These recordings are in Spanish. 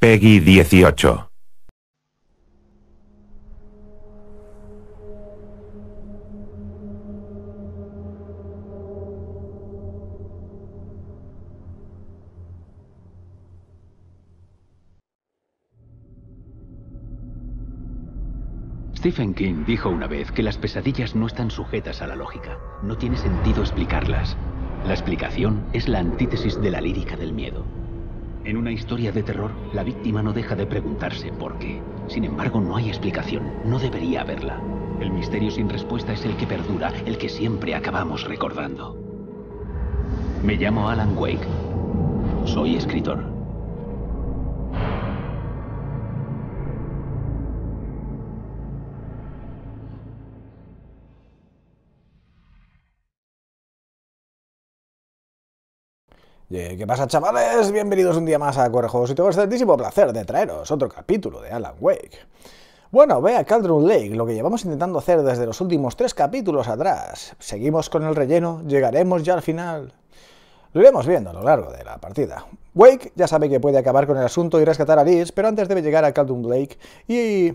Peggy 18. Stephen King dijo una vez que las pesadillas no están sujetas a la lógica. No tiene sentido explicarlas. La explicación es la antítesis de la lírica del miedo. En una historia de terror, la víctima no deja de preguntarse por qué. Sin embargo, no hay explicación. No debería haberla. El misterio sin respuesta es el que perdura, el que siempre acabamos recordando. Me llamo Alan Wake. Soy escritor. ¿Qué pasa chavales? Bienvenidos un día más a Correjuegos y tengo el excelentísimo placer de traeros otro capítulo de Alan Wake. Bueno, ve a Cauldron Lake, lo que llevamos intentando hacer desde los últimos tres capítulos atrás. Seguimos con el relleno, llegaremos ya al final. Lo iremos viendo a lo largo de la partida. Wake ya sabe que puede acabar con el asunto y rescatar a Liz, pero antes debe llegar a Cauldron Lake y...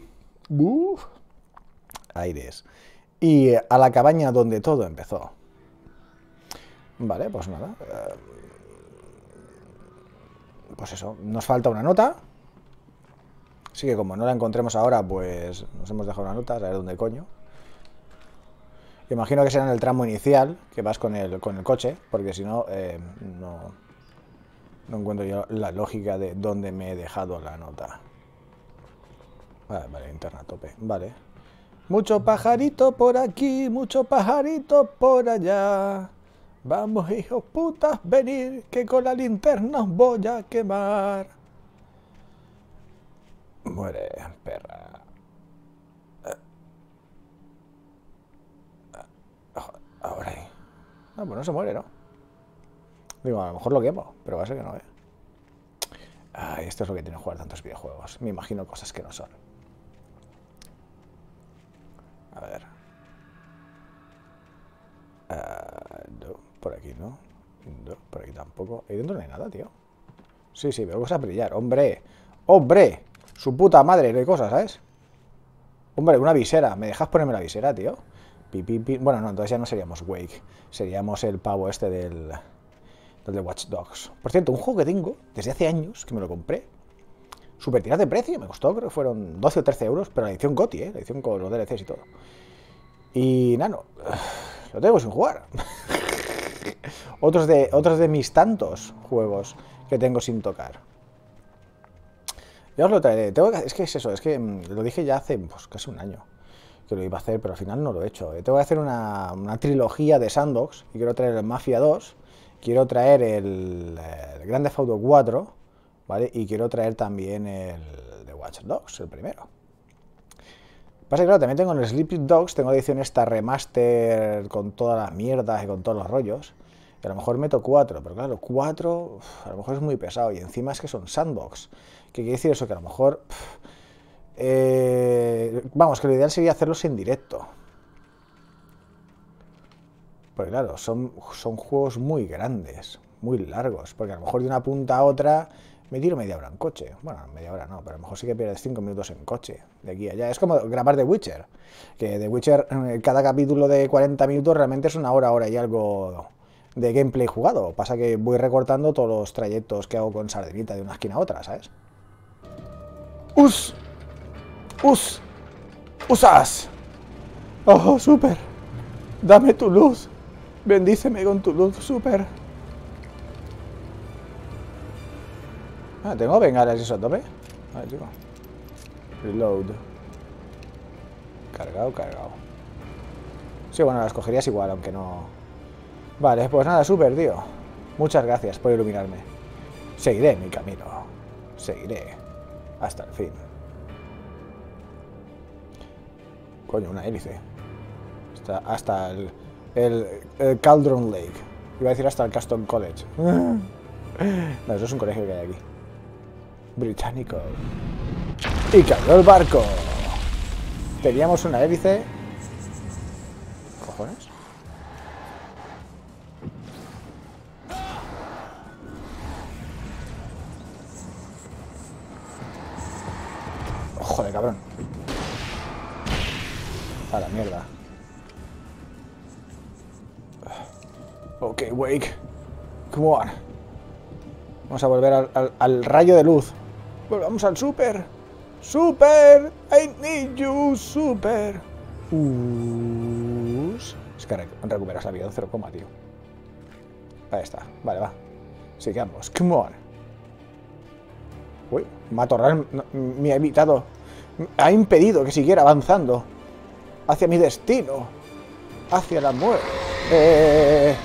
Uf, aires. Y a la cabaña donde todo empezó. Vale, pues nada. Pues eso, nos falta una nota. Así que como no la encontremos ahora, pues nos hemos dejado una nota, a ver dónde coño. Imagino que será en el tramo inicial, que vas con el, con el coche, porque si no, eh, no, no encuentro yo la lógica de dónde me he dejado la nota. Vale, vale, interna tope, vale. Mucho pajarito por aquí, mucho pajarito por allá. Vamos, hijos putas, venir, que con la linterna os voy a quemar. Muere, perra. Ahora ahí. No, pues no se muere, ¿no? Digo, a lo mejor lo quemo, pero va a ser que no, ¿eh? Ay, esto es lo que tiene jugar tantos videojuegos. Me imagino cosas que no son. A ver. Ah, no, por aquí no. No, por aquí tampoco. Ahí dentro no hay nada, tío. Sí, sí, veo cosas brillar. ¡Hombre! ¡Hombre! Su puta madre, no hay cosas, ¿sabes? Hombre, una visera. ¿Me dejas ponerme la visera, tío? Pi, pi, pi. Bueno, no, entonces ya no seríamos Wake. Seríamos el pavo este del... Del de Watch Dogs. Por cierto, un juego que tengo desde hace años, que me lo compré. Super tiras de precio. Me costó, creo que fueron 12 o 13 euros. Pero la edición GOTI, ¿eh? La edición con los DLCs y todo. Y nano, lo tengo sin jugar. otros, de, otros de mis tantos juegos que tengo sin tocar. Ya os lo traeré. Es que es eso, es que mm, lo dije ya hace pues, casi un año que lo iba a hacer, pero al final no lo he hecho. Eh, Tengo que hacer una, una trilogía de Sandbox y quiero traer el Mafia 2, quiero traer el, el Grande Auto 4, ¿vale? Y quiero traer también el de Watch Dogs, el primero. Pasa que, claro, también tengo en el Sleepy Dogs, tengo la edición esta remaster con toda la mierda y con todos los rollos. Y a lo mejor meto 4, pero claro, 4 a lo mejor es muy pesado. Y encima es que son sandbox. ¿Qué quiere decir eso? Que a lo mejor... eh, vamos, que lo ideal sería hacerlos en directo. Porque claro, son, son juegos muy grandes, muy largos. Porque a lo mejor de una punta a otra me tiro media hora en coche. Bueno, media hora no, pero a lo mejor sí que pierdes 5 minutos en coche de aquí a allá. Es como grabar The Witcher. Que The Witcher, eh, cada capítulo de 40 minutos realmente es una hora, hora y algo de gameplay jugado. Pasa que voy recortando todos los trayectos que hago con Sardinita de una esquina a otra, ¿sabes? ¡Us! ¡Us! ¡Usas! ¡Oh, super! Dame tu luz. Bendíceme con tu luz, super. Ah, tengo bengalas eso a tope. A ver, chico. Reload. Cargado, cargado. Sí, bueno, las cogerías igual, aunque no. Vale, pues nada, súper, tío. Muchas gracias por iluminarme. Seguiré mi camino. Seguiré. Hasta el fin. Coño, una hélice. Hasta, el, el, Cauldron Lake. Iba a decir hasta el Caston College. No, eso es un colegio que hay aquí. Británico. Y cayó el barco. Teníamos una hélice. ¿Cojones? Hijo de cabrón. A la mierda. Ok, Wake. Come on. Vamos a volver al rayo de luz. Volvamos al super. Super. I need you, super. Us. Es que re- recuperas la vida de 0, tío. Ahí está. Vale, va. Sigamos. Come on. Uy, Matorral me ha evitado. Ha impedido que siguiera avanzando. Hacia mi destino. Hacia la muerte. Eh,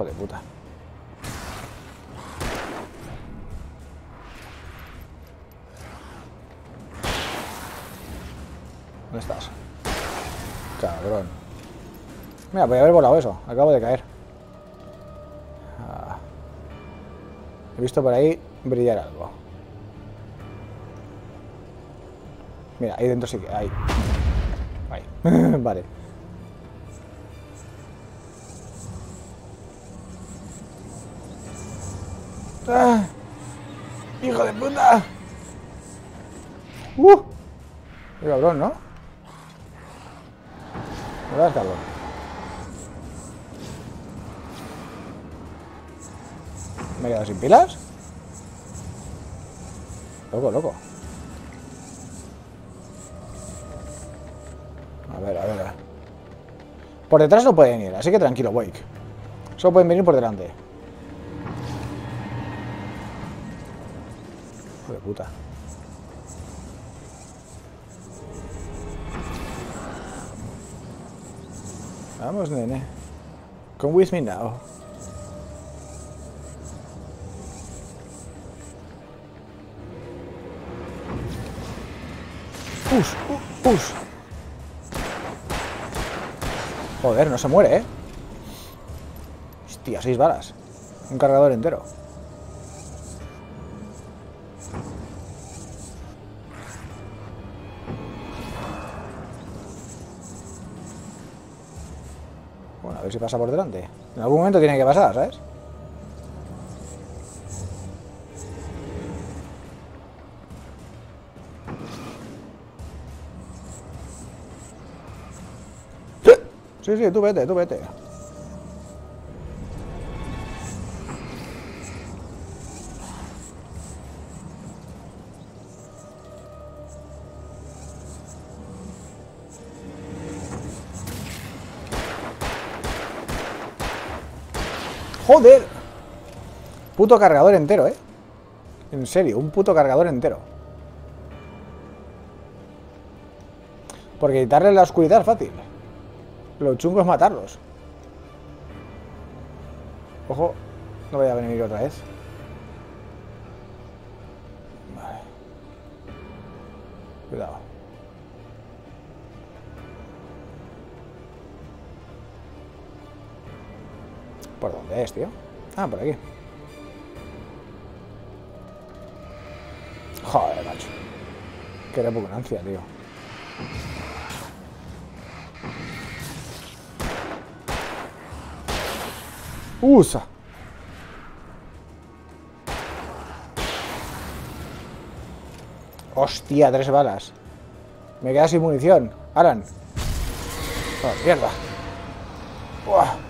Hijo de puta. ¿Dónde estás? Cabrón. Mira, podía haber volado eso. Acabo de caer. Ah. He visto por ahí brillar algo. Mira, ahí dentro sí que hay. Ahí. vale. ¡Ah! ¡Hijo de puta! ¡Uh! Qué cabrón, ¿no? ¿Verdad, cabrón? ¿Me he quedado sin pilas? Loco, loco. A ver, a ver. Por detrás no pueden ir, así que tranquilo, Wake. Solo pueden venir por delante. Vamos, nene. Come with me now. Us, u- us. Joder, no se muere, ¿eh? Hostia, seis balas. Un cargador entero. Si pasa por delante. En algún momento tiene que pasar, ¿sabes? Sí, sí, tú vete, tú vete. ¡Joder! Puto cargador entero, ¿eh? En serio, un puto cargador entero. Porque quitarle la oscuridad es fácil. Lo chungo es matarlos. Ojo, no vaya a venir otra vez. ¿Por dónde es, tío? Ah, por aquí. Joder, macho. Qué repugnancia, tío. Usa. Hostia, tres balas. Me queda sin munición. Alan. Oh, mierda. Buah.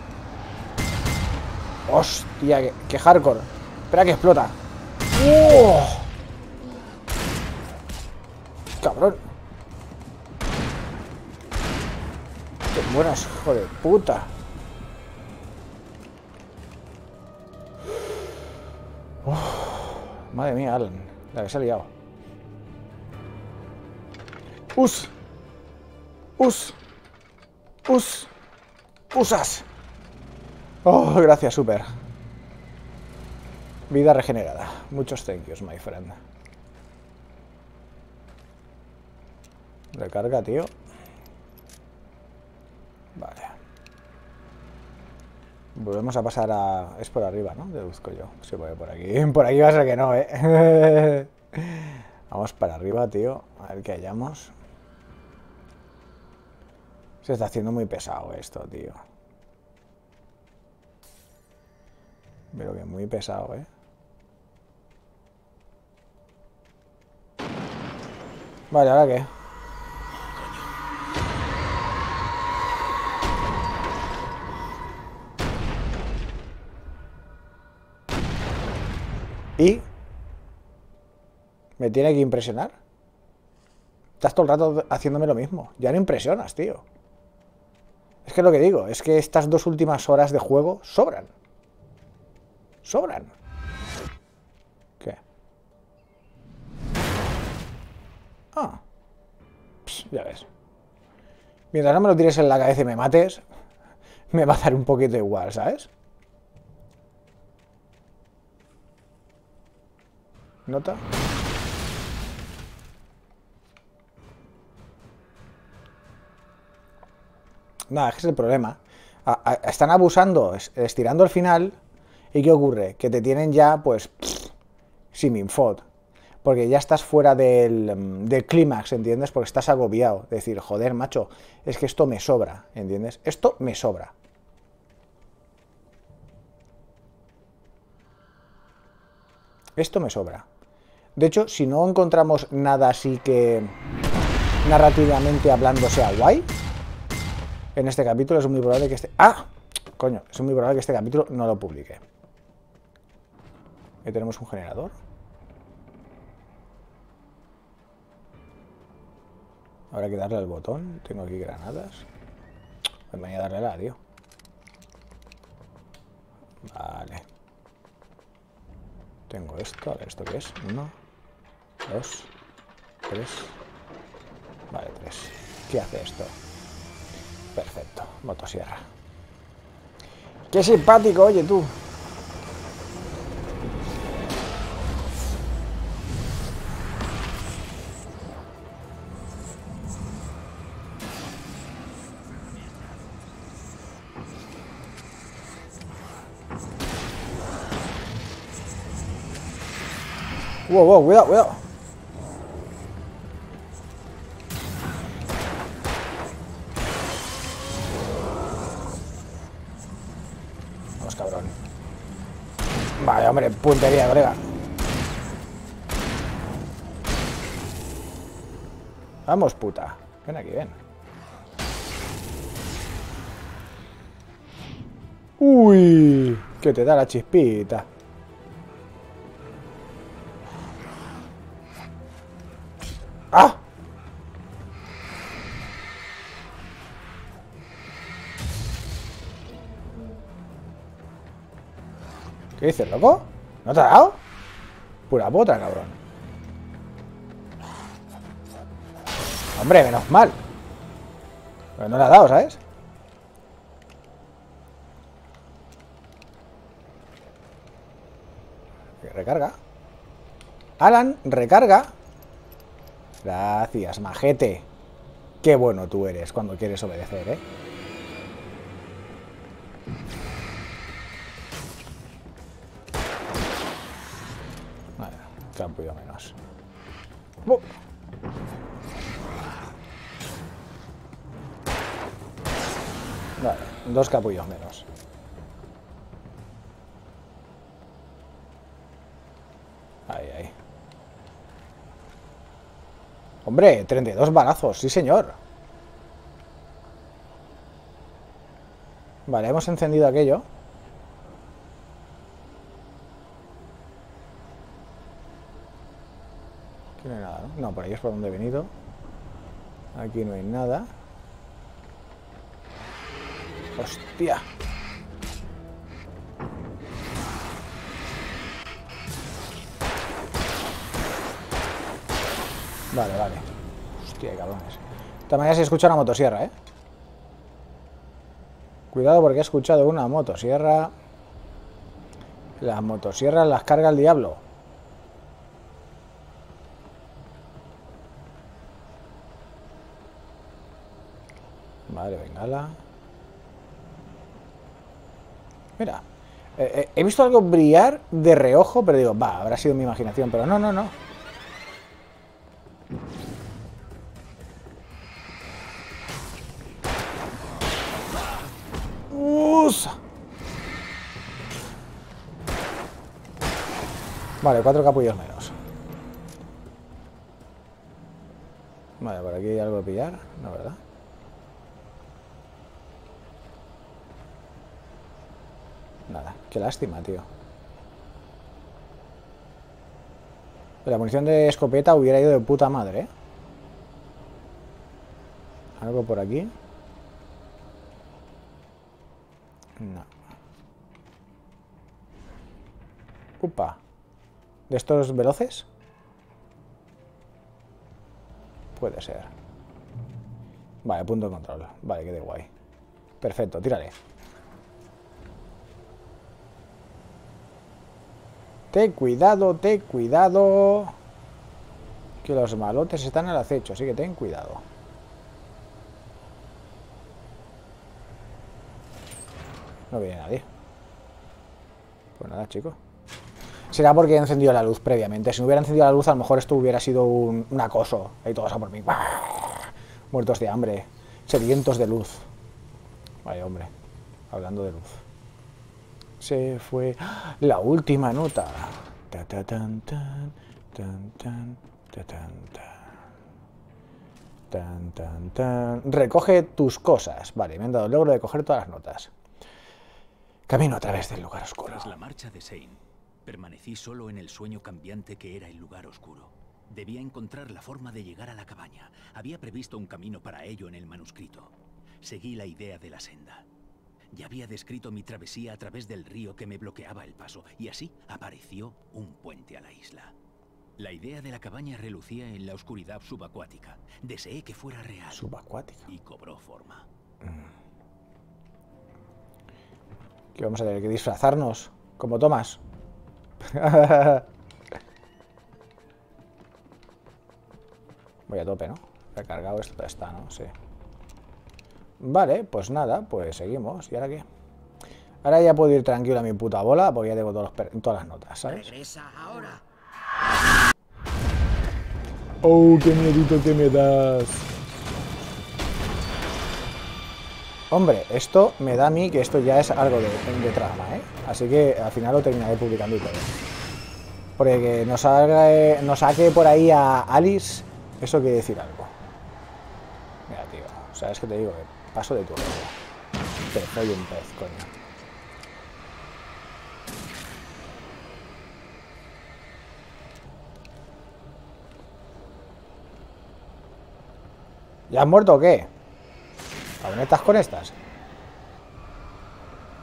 Hostia, que hardcore. Espera que explota. ¡Oh! Cabrón. Qué buenas, hijo de puta. Uf, madre mía, Alan. La que se ha liado. Us. Us. Us. Usas. Oh, gracias, super. Vida regenerada. Muchos thank yous, my friend. Recarga, tío. Vale. Volvemos a pasar a... Es por arriba, ¿no? Deduzco yo. Sí, por aquí. Por aquí va a ser que no, ¿eh? Vamos para arriba, tío. A ver qué hallamos. Se está haciendo muy pesado esto, tío. Pero que muy pesado, ¿eh? Vale, ¿ahora qué? ¿Y? ¿Me tiene que impresionar? Estás todo el rato haciéndome lo mismo. Ya no impresionas, tío. Es que lo que digo, es que estas dos últimas horas de juego sobran. Sobran. ¿Qué? Ah. ya ves. Mientras no me lo tires en la cabeza y me mates, me va a dar un poquito igual, ¿sabes? ¿Nota? Nada, es el problema. están abusando, estirando el final. ¿Y qué ocurre? Que te tienen ya, pues, sin infot. Porque ya estás fuera del, del clímax, ¿entiendes? Porque estás agobiado. Decir, joder, macho, es que esto me sobra, ¿entiendes? Esto me sobra. Esto me sobra. De hecho, si no encontramos nada así que narrativamente hablando sea guay, en este capítulo es muy probable que este... ¡Ah! Coño, es muy probable que este capítulo no lo publique. Ahí tenemos un generador. Habrá que darle al botón. Tengo aquí granadas. Pues venía a darle la, tío. Vale. Tengo esto. A ver, ¿esto qué es? Uno, dos, tres. Vale, tres. ¿Qué hace esto? Perfecto, motosierra. Qué simpático, oye tú. Wow, wow, cuidado, cuidado. hombre, puntería, colega. Vamos, puta. Ven aquí, ven. Uy, que te da la chispita. ¿Qué dices, loco? ¿No te ha dado? Pura bota, cabrón. Hombre, menos mal. Pero no le ha dado, ¿sabes? Recarga. Alan, recarga. Gracias, majete. Qué bueno tú eres cuando quieres obedecer, ¿eh? Vale, dos capullos menos. Ahí, ahí. Hombre, 32 balazos, sí señor. Vale, hemos encendido aquello. ¿no? por ahí es por donde he venido. Aquí no hay nada. ¡Hostia! Vale, vale. Hostia, cabrones. De todas maneras, he escuchado una motosierra, ¿eh? Cuidado porque he escuchado una motosierra. Las motosierras las carga el diablo. Mira, eh, eh, he visto algo brillar de reojo, pero digo, va, habrá sido mi imaginación, pero no, no, no. Vale, cuatro capullos menos. Vale, por aquí hay algo de pillar, ¿no, verdad? Nada, qué lástima, tío. La munición de escopeta hubiera ido de puta madre, ¿eh? ¿Algo por aquí? No. Upa. ¿De estos veloces? Puede ser. Vale, punto de control. Vale, quede guay. Perfecto, tírale. Ten cuidado, ten cuidado. Que los malotes están al acecho, así que ten cuidado. No viene nadie. Pues nada, chicos. Será porque he encendido la luz previamente. Si no hubiera encendido la luz, a lo mejor esto hubiera sido un, acoso. Ahí todos a por mí. Muertos de hambre. Sedientos de luz. Vaya, hombre. Hablando de luz. Se fue la última nota. Ta, ta, tan, tan, tan, tan, tan, tan, tan. Recoge tus cosas. Vale, me han dado el logro de coger todas las notas. Camino a través del lugar oscuro. Tras la marcha de Sein, permanecí solo en el sueño cambiante que era el lugar oscuro. Debía encontrar la forma de llegar a la cabaña. Había previsto un camino para ello en el manuscrito. Seguí la idea de la senda. Ya había descrito mi travesía a través del río que me bloqueaba el paso, y así apareció un puente a la isla. La idea de la cabaña relucía en la oscuridad subacuática. Deseé que fuera real. Subacuática. Y cobró forma. Mm vamos a tener que disfrazarnos, como Tomás. Voy a tope, ¿no? Recargado esto está, ¿no? Sí. Vale, pues nada, pues seguimos. ¿Y ahora qué? Ahora ya puedo ir tranquilo a mi puta bola, porque ya tengo todos todas las notas, ¿sabes? Regresa ahora. Oh, qué miedito que me das. Hombre, esto me da a mí que esto ya es algo de, trama, ¿eh? Así que al final lo terminaré publicando y todo. Porque que nos, haga, nos saque por ahí a Alice, eso quiere decir algo. Mira, tío, ¿sabes qué te digo? Paso de tu Pez, soy un pez, coño. ¿Ya has muerto o qué? ¿Aún estás con estas?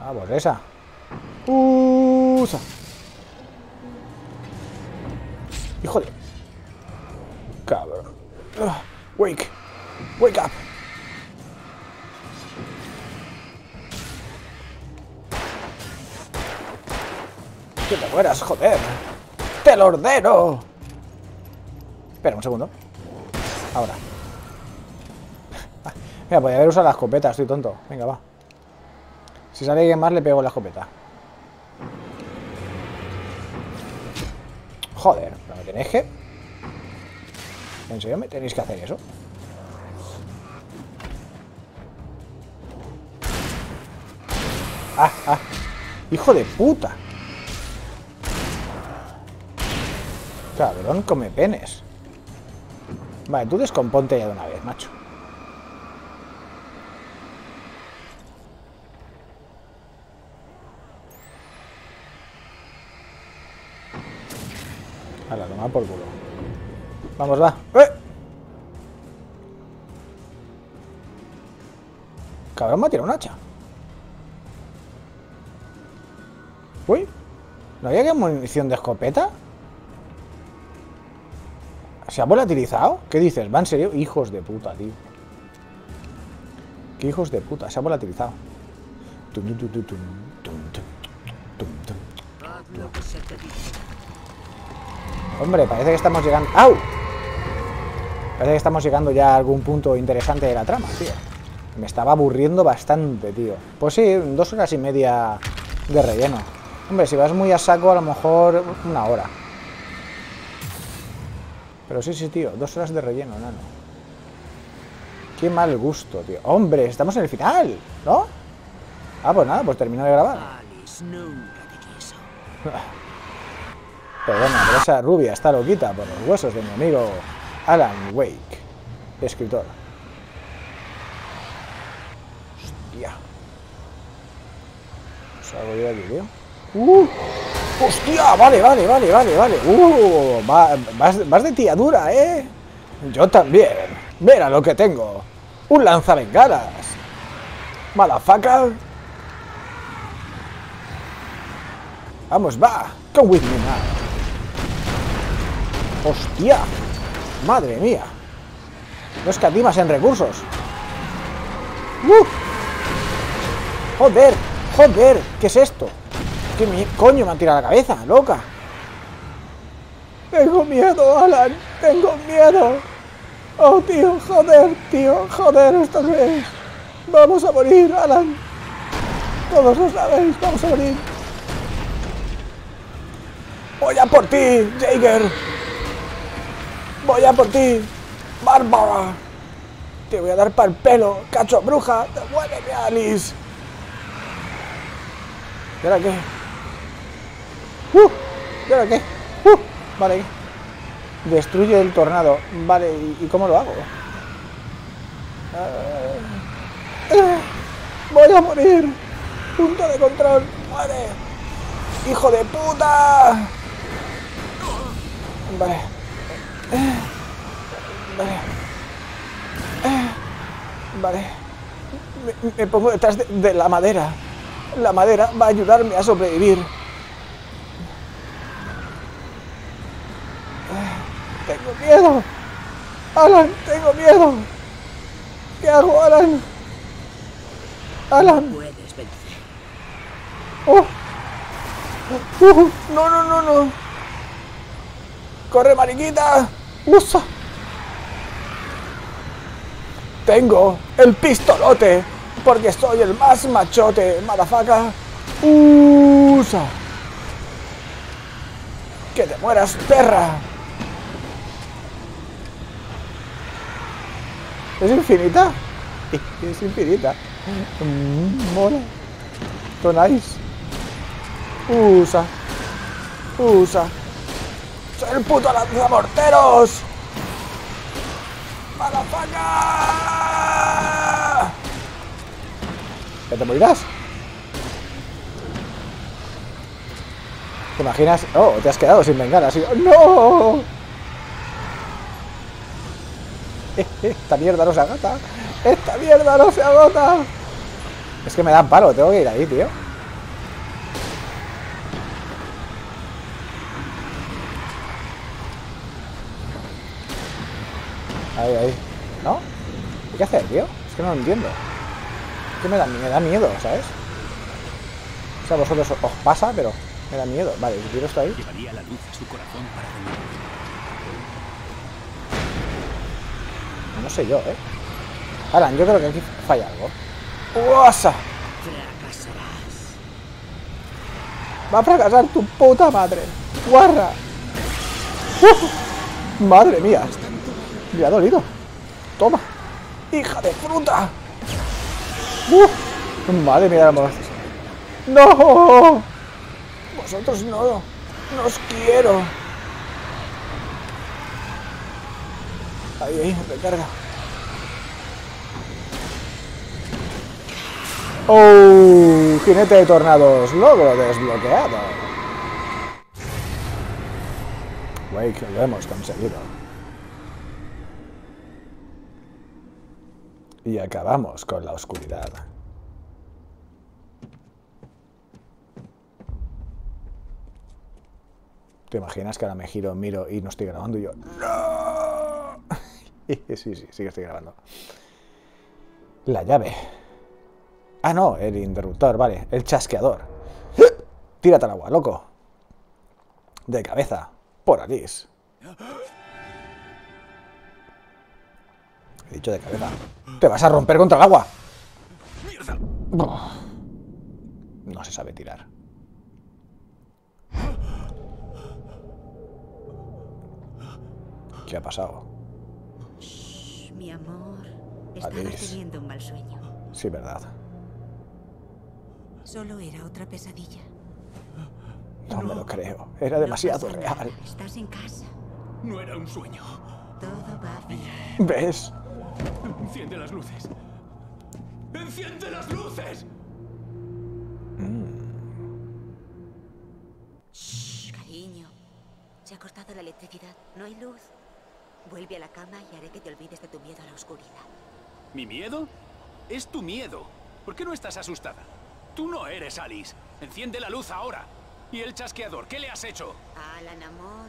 Ah, pues esa. ¡Usa! ¡Hijo de... Cabrón. Ah, wake. Wake up. Que te mueras, joder. ¡Te lo ordeno! Espera un segundo. Ahora. Mira, podría haber usado la escopeta, estoy tonto. Venga, va. Si sale alguien más, le pego la escopeta. Joder, pero me tenéis que... ¿En serio me tenéis que hacer eso? ¡Ah, ah! ¡Hijo de puta! Cabrón, come penes. Vale, tú descomponte ya de una vez, macho. A la toma por culo. Vamos, va. ¡Eh! Cabrón, me ha tirado un hacha. Uy. ¿No había que munición de escopeta? ¿Se ha volatilizado? ¿Qué dices? ¿Va en serio? Hijos de puta, tío. ¿Qué hijos de puta? Se ha volatilizado. Hombre, parece que estamos llegando... ¡Au! Parece que estamos llegando ya a algún punto interesante de la trama, tío. Me estaba aburriendo bastante, tío. Pues sí, dos horas y media de relleno. Hombre, si vas muy a saco, a lo mejor una hora. Pero sí, sí, tío, dos horas de relleno, nano. Qué mal gusto, tío. Hombre, estamos en el final, ¿no? Ah, pues nada, pues termino de grabar. Perdona, pero esa rubia está loquita por los huesos de mi amigo Alan Wake, escritor. Hostia. Salgo yo de aquí, tío. ¡Uh! ¡Hostia! Vale, vale, vale, vale, vale. ¡Uh! Vas, vas de tía dura, ¿eh? Yo también. Mira lo que tengo. Un lanzabengalas. Malafaca. Vamos, va. Come with me now. ¡Hostia! ¡Madre mía! No escatimas en recursos. ¡Uh! ¡Joder! ¡Joder! ¿Qué es esto? ¿Qué mi- coño me han tirado la cabeza, loca? Tengo miedo, Alan. Tengo miedo. Oh, tío, joder, tío, joder, ¿esto qué es? Vamos a morir, Alan. Todos lo sabéis, vamos a morir. Voy a por ti, Jaeger. Voy a por ti, Bárbara. Te voy a dar para el pelo, cacho bruja. Devuélveme a Alice. ¿Y ahora qué? ¡Uh! ¿Y ahora qué? ¡Uh! Vale. Destruye el tornado. Vale, ¿y, cómo lo hago? Ah, ah, voy a morir. Punto de control. Muere. ¡Hijo de puta! Vale. Vale. Vale. Me, me pongo detrás de, de la madera. La madera va a ayudarme a sobrevivir. Ah, Tengo miedo. Alan, tengo miedo. ¿Qué hago, Alan? Alan. Puedes vencer. Oh. Uh, no, no, no, no. Corre, mariquita. Usa. Tengo el pistolote. Porque soy el más machote, madafaca. Usa. Que te mueras, perra. ¿Es infinita? Es infinita. Mm, mola. Nice. Usa. Usa. ¡Soy el puto lanzamorteros! ¡Malafaca! ¿Ya te morirás? ¿Te imaginas? Oh, te has quedado sin vengar así. ¡No! Esta mierda no se agota. Esta mierda no se agota. Es que me dan palo, tengo que ir ahí, tío. Ahí, ahí. ¿No? ¿Qué hacer, tío? Es que no lo entiendo. Es que me da, me da miedo, ¿sabes? O sea, vosotros os pasa, pero me da miedo. Vale, tiro esto ahí. Llevaría la luz a su corazón para No sé yo, ¿eh? Alan, yo creo que aquí falla algo. ¡Uasa! Fracasarás. Va a fracasar tu puta madre. ¡Guarra! ¡Uf! ¡Madre mía! Me ha dolido. Toma. ¡Hija de fruta! ¡Uf! ¡Madre mía, amor! ¡No! Vosotros no. No os quiero. Ahí, ahí, recarga. ¡Oh! Jinete de tornados. Logro desbloqueado. Wake, lo hemos conseguido. Y acabamos con la oscuridad. ¿Te imaginas que ahora me giro, miro y no estoy grabando y yo... ¡No! sí, sí, sí que estoy grabando. La llave. Ah, no, el interruptor, vale. El chasqueador. Tírate al agua, loco. De cabeza. Por Alice. He dicho de cabeza. Te vas a romper contra el agua. No se sabe tirar. ¿Qué ha pasado? Shh, mi amor. Estabas Alice. teniendo un mal sueño. Sí, verdad. Solo era otra pesadilla. No me lo creo. Era demasiado no real. nada, Estás en casa. No era un sueño. Todo va bien. ¿Ves? Enciende las luces. ¡Enciende las luces! Shh, cariño. Se ha cortado la electricidad. No hay luz. Vuelve a la cama y haré que te olvides de tu miedo a la oscuridad. ¿Mi miedo? Es tu miedo. ¿Por qué no estás asustada? Tú no eres Alice. Enciende la luz ahora. ¿Y el chasqueador? ¿Qué le has hecho? Alan, amor.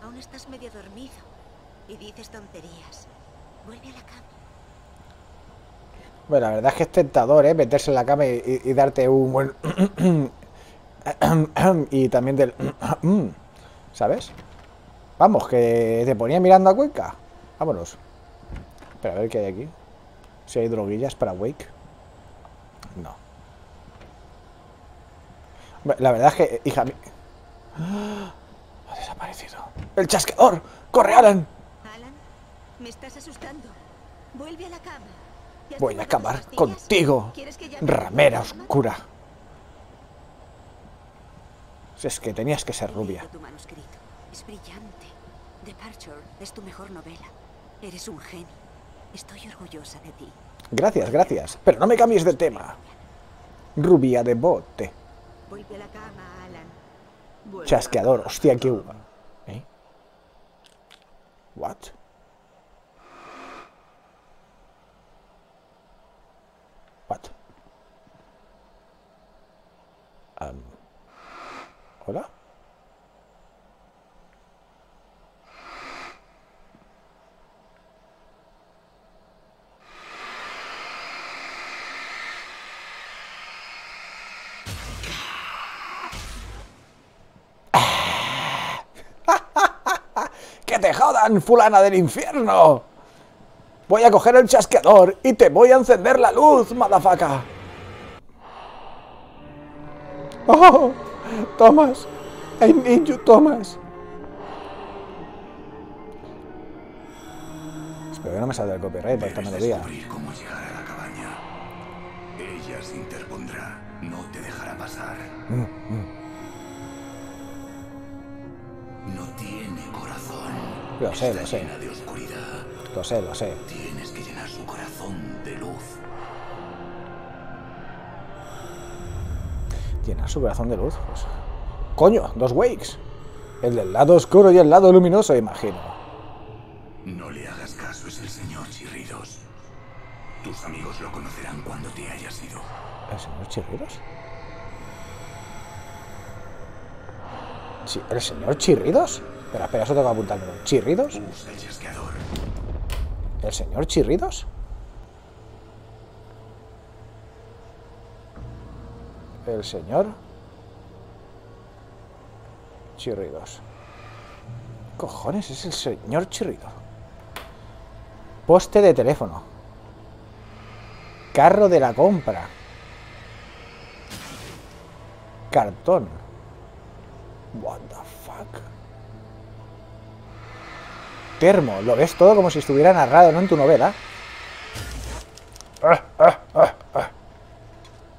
Aún estás medio dormido. Y dices tonterías. Vuelve a la cama. Bueno, la verdad es que es tentador, ¿eh? Meterse en la cama y, y- y darte un buen... y también del... ¿Sabes? Vamos, que te ponía mirando a Cuenca. Vámonos. Espera, a ver qué hay aquí. Si hay droguillas para Wake. No. La verdad es que, hija mía... Ha desaparecido. ¡El chasqueador! ¡Corre, Alan! Alan, me estás asustando. Vuelve a la cama. ¿Ya has Voy a acabar contigo, ¿Quieres que llame a la ramera oscura. Si es que tenías que ser rubia. leído tu manuscrito. Es brillante. Departure es tu mejor novela. Eres un genio. Estoy orgullosa de ti. Gracias, gracias. Pero no me cambies de tema. Rubia de bote. Vuelve a la cama, Alan. Vuelve. Chasqueador. Hostia, qué... u- ¿Eh? What? What? Um, ¿Hola? ¡Que te jodan, fulana del infierno! Voy a coger el chasqueador y te voy a encender la luz, madafaca. ¡Oh! Thomas. I need you, Thomas. Espero que no me salga el copyright por esta melodía. descubrir cómo llegar a la cabaña. Ella se interpondrá, no te dejará pasar. No Lo sé, lo sé. llena de oscuridad. Lo sé, lo sé. Tienes que llenar su corazón de luz. Llenar su corazón de luz. Pues. Coño, dos wakes. El del lado oscuro y el lado luminoso, imagino. No le hagas caso, es el señor Chirridos. Tus amigos lo conocerán cuando te hayas ido. ¿El señor Chirridos? Sí, ¿El señor Chirridos? Espera, espera, eso tengo que apuntármelo. ¿Chirridos? ¿El señor Chirridos? El señor Chirridos. Cojones, es el señor Chirridos. Poste de teléfono. Carro de la compra. Cartón. What the fuck. Termo, lo ves todo como si estuviera narrado, ¿no? En tu novela.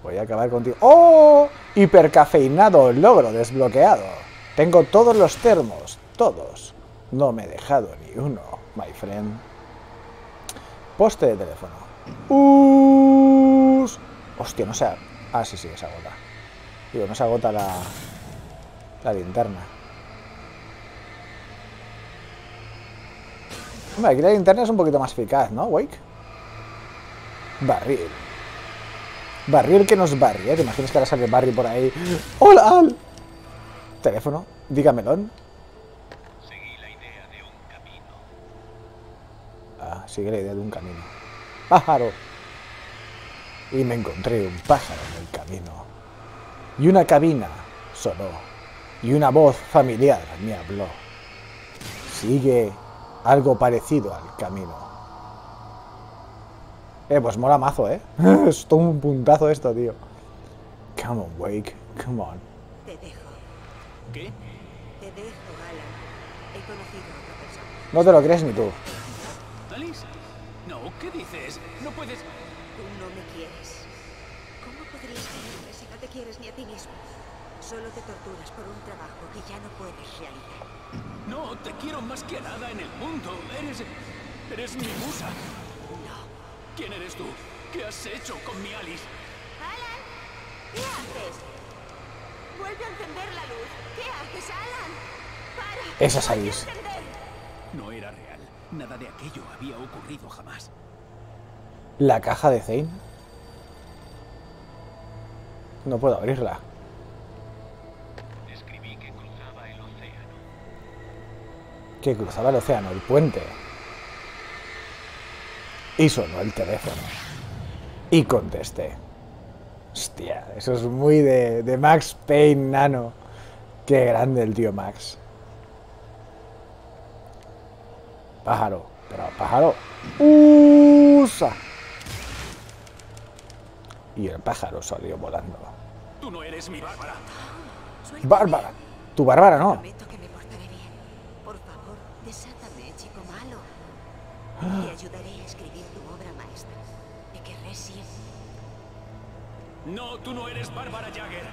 Voy a acabar contigo. ¡Oh! Hipercafeinado, logro desbloqueado. Tengo todos los termos, todos. No me he dejado ni uno, my friend. Poste de teléfono. Us. Hostia, no se... Ah, sí, sí, se agota. Digo, no se agota la... La linterna. Hombre, aquí la linterna es un poquito más eficaz, ¿no, Wake? Barril. Barril que nos barri, ¿eh? ¿Te imaginas que ahora sale Barry por ahí? ¡Hola! Teléfono, dígamelo. Seguí la idea de un camino. Ah, sigue la idea de un camino. ¡Pájaro! Y me encontré un pájaro en el camino. Y una cabina sonó. Y una voz familiar me habló. Sigue algo parecido al camino. Eh, pues mola mazo, ¿eh? es todo un puntazo esto, tío. Come on, Wake. Come on. Te dejo. ¿Qué? Te dejo, Alan. He conocido a otra persona. No te lo crees ni tú. ¿Alice? No, ¿qué dices? No puedes... Tú no me quieres. ¿Cómo podrías quererme si no te quieres ni a ti mismo? Solo te torturas por un trabajo que ya no puedes realizar. No, te quiero más que nada en el mundo. Eres... Eres mi musa. No. ¿Quién eres tú? ¿Qué has hecho con mi Alice? ¡Alan! ¿Qué haces? Vuelve a encender la luz. ¿Qué haces, Alan? ¡Para! Esa es ¡Vuelve a Alice. No era real. Nada de aquello había ocurrido jamás. La caja de Zane. No puedo abrirla. Que cruzaba el océano, el puente. Y sonó el teléfono. Y contesté. Hostia, eso es muy de, de Max Payne, nano. Qué grande el tío Max. Pájaro, pero pájaro. ¡Usa! Y el pájaro salió volando. Tú no eres mi Bárbara. Tu Bárbara no. Prometo que me portaré bien. Por favor, desátame, chico malo. Te ayudaré a escribir tu obra maestra. Te querré siempre. No, tú no eres Bárbara Jagger.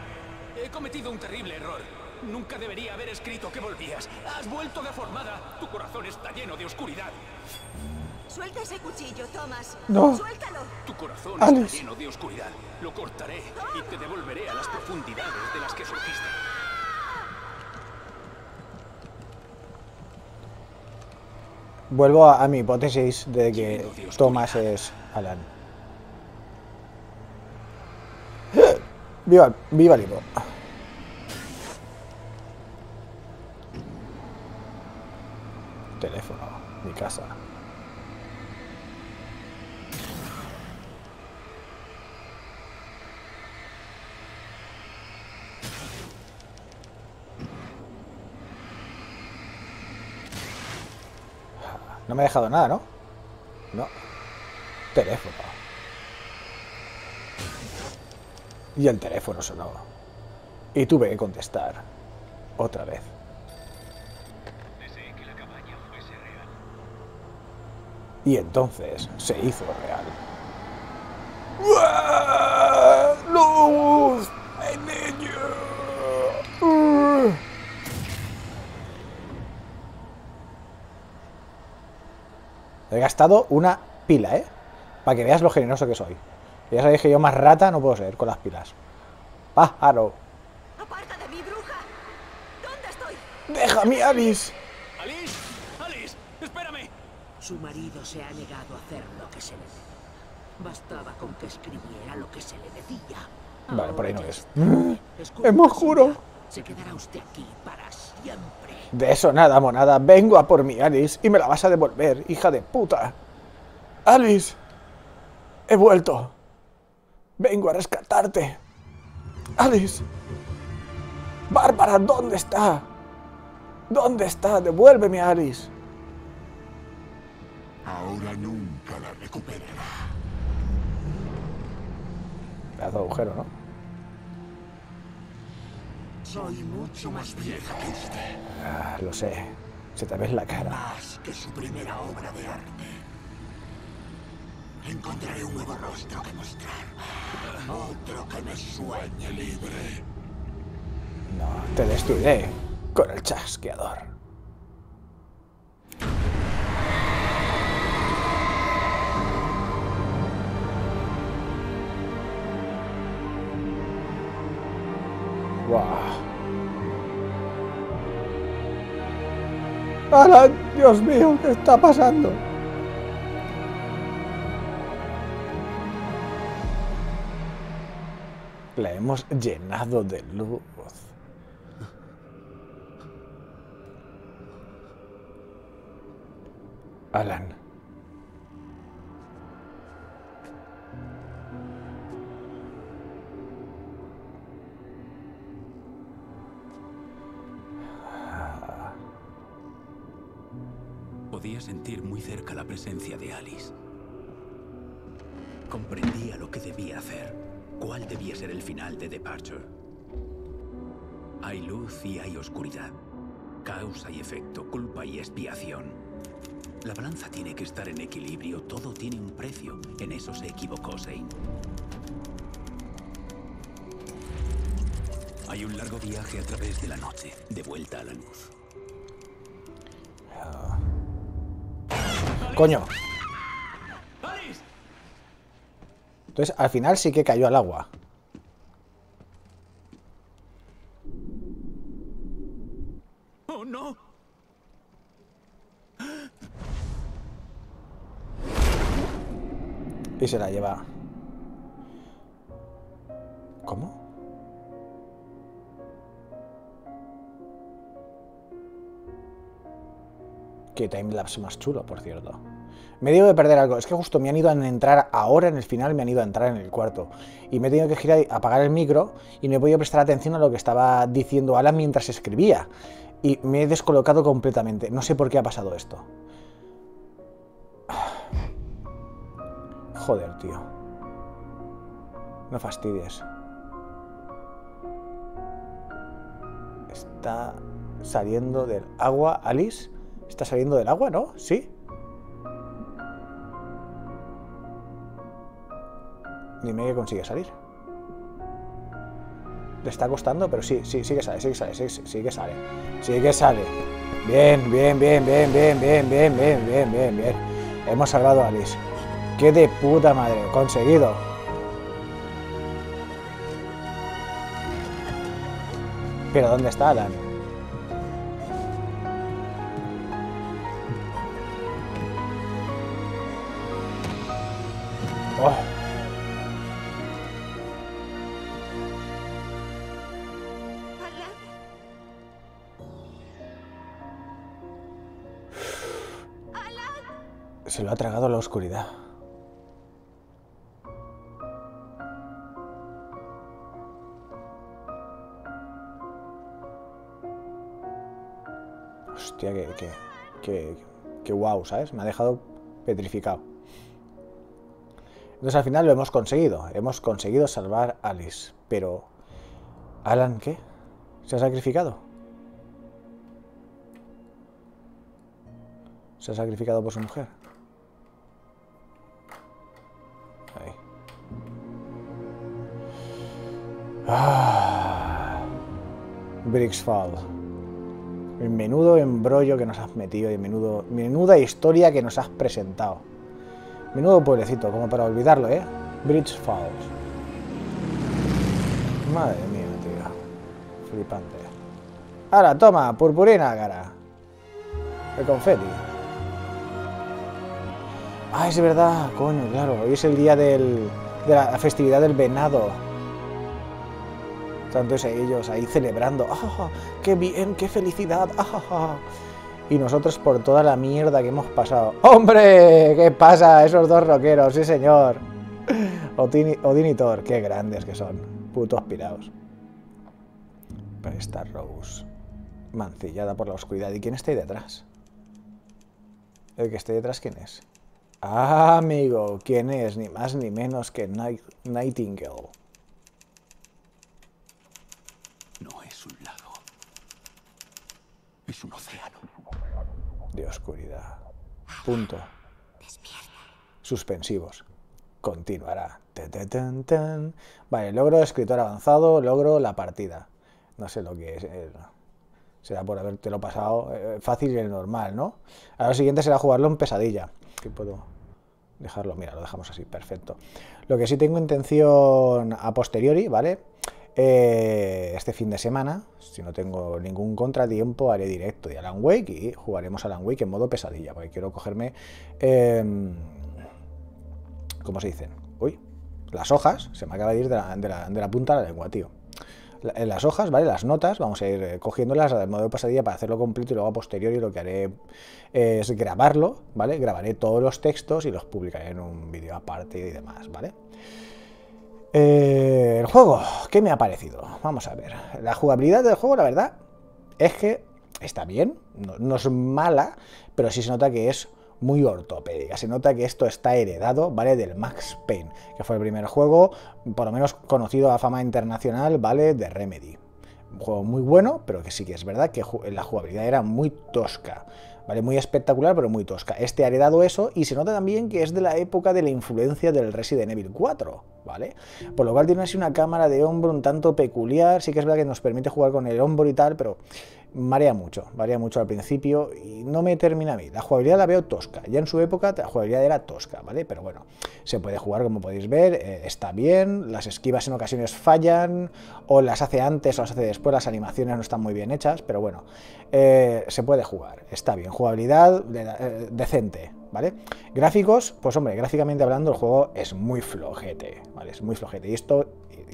He cometido un terrible error. Nunca debería haber escrito que volvías. Has vuelto deformada. Tu corazón está lleno de oscuridad. Suelta ese cuchillo, Thomas. No. Suéltalo. Tu corazón Alice. está lleno de oscuridad. Lo cortaré y te devolveré a las profundidades de las que surgiste. Vuelvo a, a mi hipótesis de que. Thomas es Alan. Viva, viva Limo. Teléfono, mi casa. Me ha dejado nada, ¿no? No. Teléfono. Y el teléfono sonó. Y tuve que contestar. Otra vez. Que la cabaña fuese real. Y entonces se hizo real. ¡Luz! ¡El niño! ¡Uh! He gastado una pila, ¿eh? Para que veas lo generoso que soy. Ya sabéis que yo más rata no puedo ser con las pilas. Pájaro. ¡Aparta de mí, bruja! ¿Dónde estoy? ¡Deja mi Alice! ¡Alice! ¡Alice! ¡Espérame! Su marido se ha negado a hacer lo que se le. Bastaba con que escribiera lo que se le decía. Vale, por ahí no es. ¡Hemos juro! señora, Se quedará usted aquí para siempre. De eso nada, monada. Vengo a por mi Alice y me la vas a devolver, hija de puta. Alice, he vuelto. Vengo a rescatarte. Alice. Bárbara, ¿dónde está? ¿Dónde está? Devuélveme a Alice. Ahora nunca la recuperará. Pedazo agujero, ¿no? Soy mucho más vieja que usted. Ah, lo sé. Se te ve en la cara. Más que su primera obra de arte. Encontraré un nuevo rostro que mostrar. Otro que me sueñe libre. No, te destruiré con el chasqueador. Guau. ¡Alan! ¡Dios mío! ¿Qué está pasando? La hemos llenado de luz. Alan. Presencia de Alice. Comprendía lo que debía hacer, cuál debía ser el final de Departure. Hay luz y hay oscuridad, causa y efecto, culpa y expiación. La balanza tiene que estar en equilibrio, todo tiene un precio. En eso se equivocó Zane. Hay un largo viaje a través de la noche, de vuelta a la luz. Coño. Entonces, al final sí que cayó al agua. ¡Oh, no! Y se la lleva. ¿Cómo? Qué timelapse más chulo, por cierto. Me digo de perder algo. Es que justo me han ido a entrar ahora en el final, me han ido a entrar en el cuarto. Y me he tenido que girar apagar el micro y no he podido prestar atención a lo que estaba diciendo Alan mientras escribía. Y me he descolocado completamente. No sé por qué ha pasado esto. Joder, tío. No fastidies. Está saliendo del agua, Alice. Está saliendo del agua, ¿no? ¿Sí? Dime que consigue salir. Le está costando, pero sí, sí, sí que sale, sí que sale, sí, que sale. Sí que sale. Bien, bien, bien, bien, bien, bien, bien, bien, bien, bien, bien. Hemos salvado a Alice. ¡Qué de puta madre! Conseguido. Pero ¿dónde está Alan? Se lo ha tragado la oscuridad. Hostia, que, que, que, guau, ¿sabes? Me ha dejado petrificado. Entonces al final lo hemos conseguido. Hemos conseguido salvar a Alice. Pero... ¿Alan qué? ¿Se ha sacrificado? Se ha sacrificado por su mujer. Brixfall. El menudo embrollo que nos has metido y menudo, menuda historia que nos has presentado. Menudo pueblecito, como para olvidarlo, ¿eh? Bridge Falls. Madre mía, tío. Flipante. Ahora, toma, purpurina, cara. El confeti. Ah, es verdad, coño, claro. Hoy es el día de la festividad del venado. Entonces ellos ahí celebrando. ¡Ah, qué bien, qué felicidad! ¡Ah, y nosotros por toda la mierda que hemos pasado. ¡Hombre! ¿Qué pasa? Esos dos rockeros, sí señor. Odin, Odin y Thor, qué grandes que son. Putos pirados. Presta Rose. Mancillada por la oscuridad. ¿Y quién está ahí detrás? ¿El que esté detrás quién es? Ah, amigo, ¿quién es? Ni más ni menos que Night Nightingale. No es un lago. Es un océano. de oscuridad. Punto. Suspensivos. Continuará. Tan, tan. Vale, logro escritor avanzado, logro la partida. No sé lo que es. eh, será por habértelo pasado eh, fácil y el normal, ¿no? Ahora lo siguiente será jugarlo en pesadilla. Que puedo dejarlo, mira, lo dejamos así, perfecto. Lo que sí tengo intención a posteriori, ¿vale? Eh, este fin de semana, si no tengo ningún contratiempo, haré directo de Alan Wake y jugaremos Alan Wake en modo pesadilla, porque quiero cogerme, eh, ¿cómo se dicen? Uy, las hojas, se me acaba de ir de la, punta de la lengua, tío. Las hojas, ¿vale? Las notas, vamos a ir eh, cogiéndolas en modo pesadilla para hacerlo completo y luego a posteriori lo que haré es grabarlo, ¿vale? Grabaré todos los textos y los publicaré en un vídeo aparte y demás, ¿vale? Eh, el juego, ¿qué me ha parecido? Vamos a ver. La jugabilidad del juego, la verdad, es que está bien, no, es mala, pero sí se nota que es muy ortopédica. Se nota que esto está heredado, ¿vale? Del Max Payne, que fue el primer juego, por lo menos conocido a fama internacional, ¿vale? De Remedy. Un juego muy bueno, pero que sí que es verdad que la jugabilidad era muy tosca, ¿vale? Muy espectacular, pero muy tosca. Este ha heredado eso y se nota también que es de la época de la influencia del Resident Evil 4, ¿vale? Por lo cual tiene así una cámara de hombro un tanto peculiar, sí que es verdad que nos permite jugar con el hombro y tal, pero marea mucho, varía mucho al principio y no me termina a mí. La jugabilidad la veo tosca, ya en su época la jugabilidad era tosca, ¿vale? Pero bueno, se puede jugar como podéis ver, eh, está bien, las esquivas en ocasiones fallan, o las hace antes o las hace después, las animaciones no están muy bien hechas, pero bueno, eh, se puede jugar, está bien, jugabilidad eh, decente, ¿vale? Gráficos, pues hombre, gráficamente hablando el juego es muy flojete, ¿vale? Es muy flojete, y esto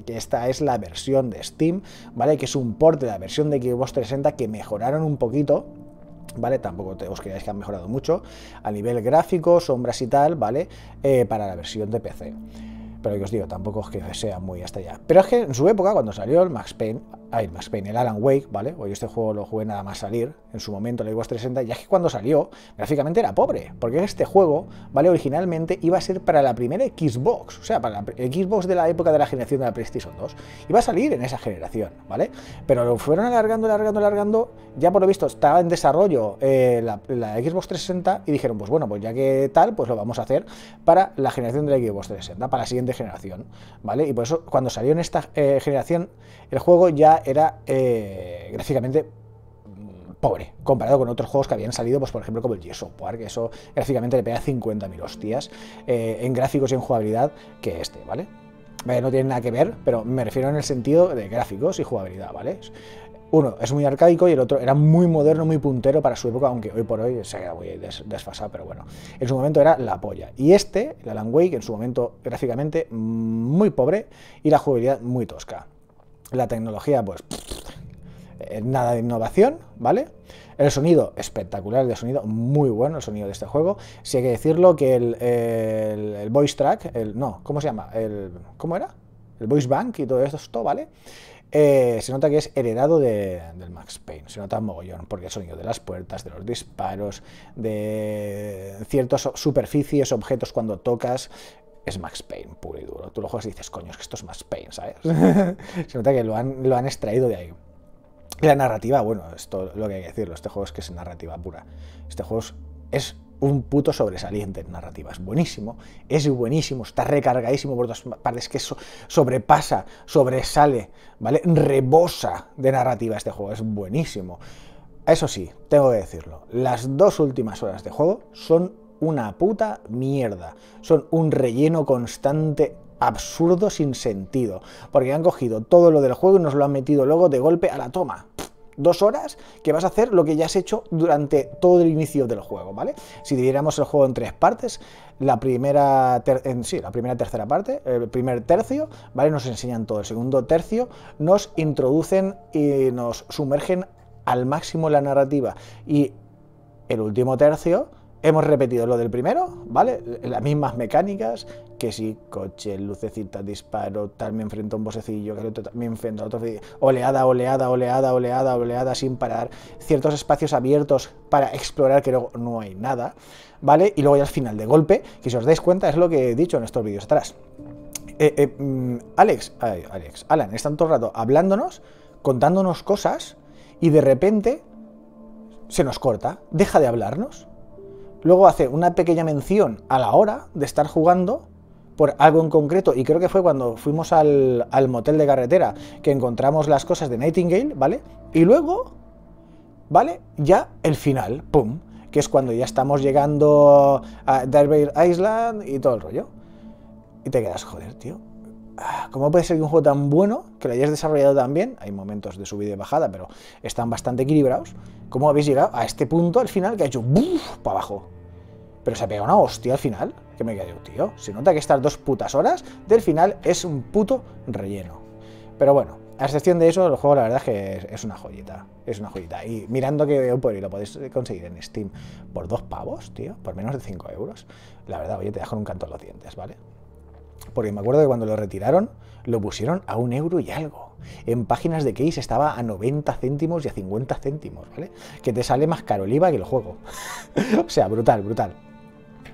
que esta es la versión de Steam, ¿vale? Que es un port de la versión de Xbox 360 que mejoraron un poquito, ¿vale? Tampoco os creáis que han mejorado mucho a nivel gráfico, sombras y tal, ¿vale? Eh, para la versión de PC. Pero que os digo, tampoco es que sea muy hasta allá. Pero es que en su época, cuando salió el Max Payne, ay, Max Payne, el Alan Wake, ¿vale? Hoy este juego lo jugué nada más salir, en su momento, el Xbox 360, ya que cuando salió, gráficamente era pobre, porque este juego, ¿vale? Originalmente iba a ser para la primera Xbox, o sea, para la Xbox de la época de la generación de la PlayStation 2. Iba a salir en esa generación, ¿vale? Pero lo fueron alargando, alargando, alargando, ya por lo visto estaba en desarrollo eh, la, Xbox 360 y dijeron, pues bueno, pues ya que tal, pues lo vamos a hacer para la generación de la Xbox 360, para la siguiente generación, ¿vale? Y por eso cuando salió en esta eh, generación, el juego ya era eh, gráficamente mm, pobre, comparado con otros juegos que habían salido, pues por ejemplo como el Gears of que eso gráficamente le pega 50.000 hostias eh, en gráficos y en jugabilidad que este, ¿vale? No tiene nada que ver, pero me refiero en el sentido de gráficos y jugabilidad, ¿vale? Uno es muy arcaico y el otro era muy moderno, muy puntero para su época, aunque hoy por hoy se ha quedado muy desfasado, pero bueno, en su momento era la polla. Y este, el Alan Wake, en su momento gráficamente muy pobre y la jugabilidad muy tosca. La tecnología, pues, nada de innovación, ¿vale? El sonido, espectacular, el sonido muy bueno, el sonido de este juego. Si hay que decirlo que el, voice track, el, no, ¿cómo se llama? El, ¿Cómo era? El voice bank y todo esto, ¿vale? Eh, se nota que es heredado del Max Payne, se nota mogollón, porque el sonido de las puertas, de los disparos, de ciertas superficies, objetos cuando tocas, es Max Payne, puro y duro. Tú lo juegas y dices, coño, es que esto es Max Payne, ¿sabes? Se nota que lo han, lo han extraído de ahí. La narrativa, bueno, esto lo que hay que decirlo, este juego es que es narrativa pura. Este juego es, un puto sobresaliente en narrativa. Es buenísimo, es buenísimo, está recargadísimo por todas partes, que sobrepasa, sobresale, ¿vale? Rebosa de narrativa este juego, es buenísimo. Eso sí, tengo que decirlo, las dos últimas horas de juego son una puta mierda. Son un relleno constante absurdo sin sentido, porque han cogido todo lo del juego y nos lo han metido luego de golpe a la toma. Dos horas que vas a hacer lo que ya has hecho durante todo el inicio del juego, ¿vale? Si dividiéramos el juego en tres partes, la primera, en, sí, la primera tercera parte, el primer tercio, ¿vale? Nos enseñan todo. El segundo tercio nos introducen y nos sumergen al máximo la narrativa. Y el último tercio Hemos repetido lo del primero, ¿vale? Las mismas mecánicas, que si coche, lucecita, disparo, tal, me enfrento a un bosecillo, que otro, me enfrento a otro, oleada, oleada, oleada, oleada, oleada, sin parar, ciertos espacios abiertos para explorar que luego no hay nada, ¿vale? Y luego ya al final de golpe, que si os dais cuenta es lo que he dicho en estos vídeos atrás. Eh, eh, mm, Alex, Alex, Alan, están todo el rato hablándonos, contándonos cosas, y de repente se nos corta, deja de hablarnos Luego hace una pequeña mención a la hora de estar jugando por algo en concreto, y creo que fue cuando fuimos al, motel de carretera que encontramos las cosas de Nightingale, ¿vale? Y luego, ¿vale? Ya el final, ¡pum! Que es cuando ya estamos llegando a Darby Island y todo el rollo. Y te quedas, joder, tío. Ah, ¿Cómo puede ser que un juego tan bueno, que lo hayas desarrollado tan bien, hay momentos de subida y bajada, pero están bastante equilibrados, ¿cómo habéis llegado a este punto al final que ha hecho ¡buf! para abajo? Pero se ha pegado una hostia al final, que me quedé, tío. Se nota que estas dos putas horas del final es un puto relleno. Pero bueno, a excepción de eso, el juego la verdad es que es, una joyita. Es una joyita. Y mirando que lo podéis conseguir en Steam por dos pavos, tío, por menos de 5 euros, la verdad, oye, te dejo un canto en los dientes, ¿vale? Porque me acuerdo que cuando lo retiraron, lo pusieron a un euro y algo. En páginas de case estaba a 90 céntimos y a 50 céntimos, ¿vale? Que te sale más caro el IVA que el juego. o sea, brutal, brutal.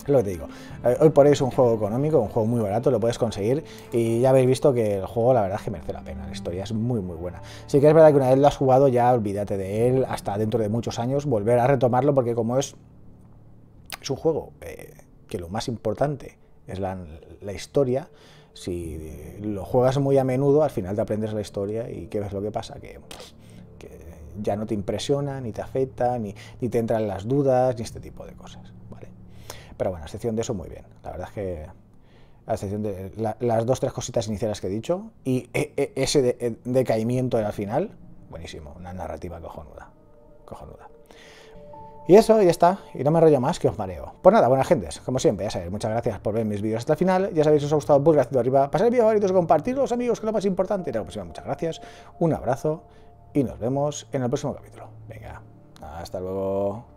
Lo que te digo. Eh, hoy por hoy es un juego económico, un juego muy barato, lo puedes conseguir y ya habéis visto que el juego la verdad es que merece la pena, la historia es muy muy buena. Sí que es verdad que una vez lo has jugado ya olvídate de él hasta dentro de muchos años, volver a retomarlo porque como es, es un juego eh, que lo más importante es la, la historia, si lo juegas muy a menudo, al final te aprendes la historia y ¿qué ves lo que pasa? Que, que ya no te impresiona, ni te afecta, ni, ni, te entran las dudas, ni este tipo de cosas. Pero bueno, a excepción de eso, muy bien. La verdad es que, a excepción de la, las dos, tres cositas iniciales que he dicho, y e, e, ese de, e, decaimiento al final, buenísimo, una narrativa cojonuda. cojonuda. Y eso, ya está. Y no me rollo más que os mareo. Pues nada, buenas gentes. Como siempre, ya sabéis, muchas gracias por ver mis vídeos hasta el final. Ya sabéis, os ha gustado, pulgar hacia arriba. Pasar el vídeo favoritos, amigos, que es lo más importante. Y la próxima, muchas gracias. Un abrazo y nos vemos en el próximo capítulo. Venga, hasta luego.